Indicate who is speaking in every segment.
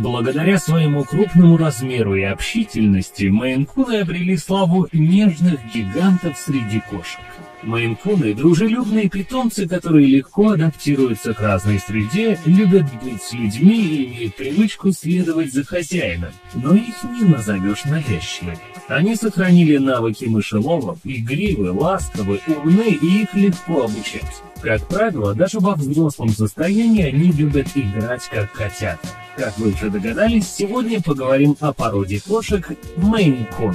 Speaker 1: Благодаря своему крупному размеру и общительности, мейн-куны обрели славу нежных гигантов среди кошек. Мейн-куны – дружелюбные питомцы, которые легко адаптируются к разной среде, любят быть с людьми и имеют привычку следовать за хозяином, но их не назовешь навязчивыми. Они сохранили навыки мышеловов, игривы, ласковы, умны и их легко обучать. Как правило, даже во взрослом состоянии они любят играть как котята. Как вы уже догадались, сегодня поговорим о породе кошек Мейн-кун.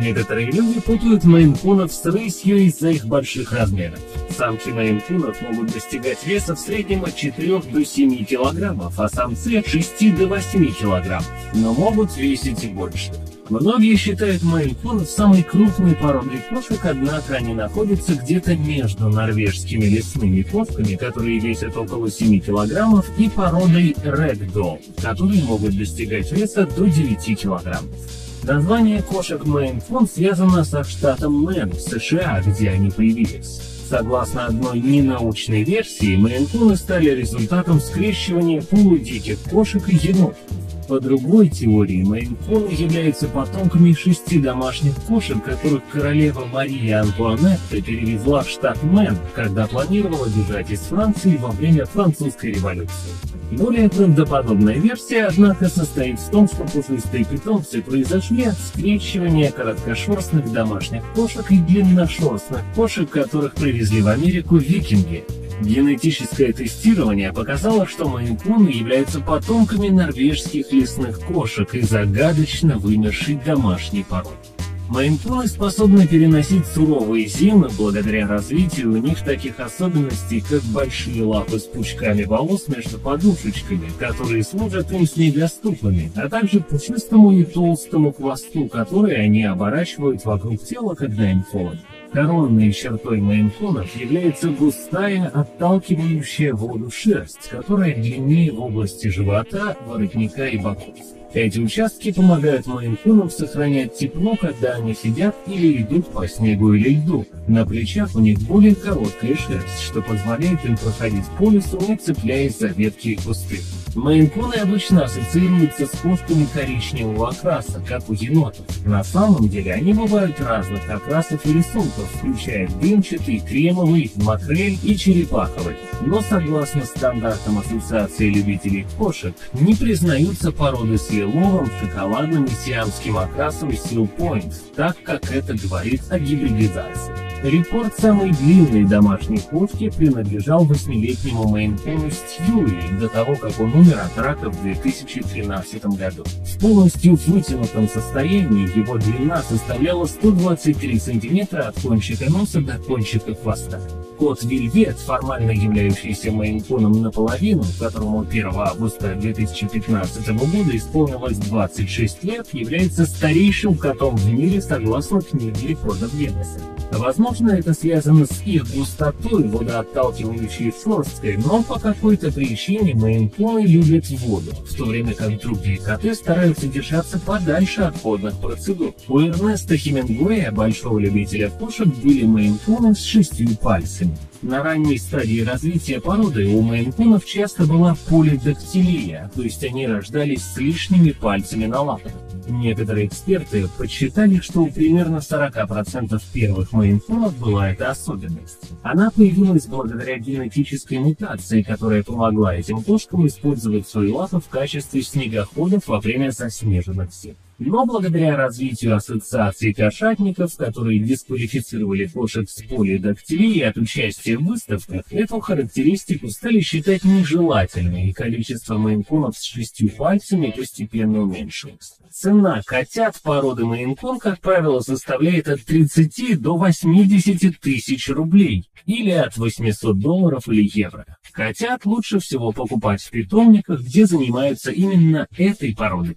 Speaker 1: Некоторые люди путают мейн-кунов с рысью из-за их больших размеров. Самки мейн-кунов могут достигать веса в среднем от 4 до 7 килограммов, а самцы от 6 до 8 килограммов, но могут весить и больше. Многие считают мейн-кунов самой крупной породой кошек, однако они находятся где-то между норвежскими лесными кошками, которые весят около 7 килограммов, и породой рэгдолл, которые могут достигать веса до 9 килограммов. Название кошек Мейн-Кун связано со штатом Мэн в США, где они появились. Согласно одной ненаучной версии, мейн стали результатом скрещивания полудиких кошек и енотов. По другой теории, мейн являются потомками шести домашних кошек, которых королева Мария Антуанетта перевезла в штат Мэн, когда планировала бежать из Франции во время французской революции. Более правдоподобная версия, однако, состоит в том, что пушистые питомцы произошли от скрещивания короткошерстных домашних кошек и длинношерстных кошек, которых привезли в Америку викинги. Генетическое тестирование показало, что мейн являются потомками норвежских лесных кошек и загадочно вымершей домашней породы. Мейнкуны способны переносить суровые зимы благодаря развитию у них таких особенностей, как большие лапы с пучками волос между подушечками, которые служат им снегоступами, а также пушистому и толстому хвосту, который они оборачивают вокруг тела, когда им холодно. Коронной чертой мейнкунов является густая, отталкивающая воду шерсть, которая длиннее в области живота, воротника и боков. Эти участки помогают мейнкунам сохранять тепло, когда они сидят или идут по снегу или льду. На плечах у них более короткая шерсть, что позволяет им проходить по лесу, не цепляясь за ветки и кусты. Мейнкуны обычно ассоциируются с кошками коричневого окраса, как у енотов. На самом деле они бывают разных окрасов и рисунков, включая дымчатый, кремовый, макрель и черепаховый. Но согласно стандартам Ассоциации любителей кошек, не признаются породы с лиловым, шоколадным и сиамским окрасом Seal Point, так как это говорит о гибридизации. Рекорд самой длинной домашней кошки принадлежал восьмилетнему мейнкуну Стьюи до того, как он умер от рака в 2013 году. В полностью вытянутом состоянии его длина составляла 123 сантиметра от кончика носа до кончика хвоста. Кот Вильвет, формально являющийся мейнкуном наполовину, которому 1 августа 2015 года исполнилось 26 лет, является старейшим котом в мире согласно книге рекордов Гиннесса. Возможно, это связано с их густотой, водоотталкивающей шерсткой, но по какой-то причине мейнкуны любят воду, в то время как другие коты стараются держаться подальше от водных процедур. У Эрнеста Хемингуэя, большого любителя кошек, были мейнкуны с шестью пальцами. На ранней стадии развития породы у мейнкунов часто была полидактилия, то есть они рождались с лишними пальцами на лапах. Некоторые эксперты подсчитали, что у примерно 40% первых мейнкунов была эта особенность. Она появилась благодаря генетической мутации, которая помогла этим кошкам использовать свои лапы в качестве снегоходов во время заснеженных зим. Но благодаря развитию ассоциации кошатников, которые дисквалифицировали кошек с полидактилией от участия в выставках, эту характеристику стали считать нежелательной, и количество мейнкунов с шестью пальцами постепенно уменьшилось. Цена котят породы мейнкун, как правило, составляет от 30 до 80 тысяч рублей, или от 800 долларов или евро. Котят лучше всего покупать в питомниках, где занимаются именно этой породой.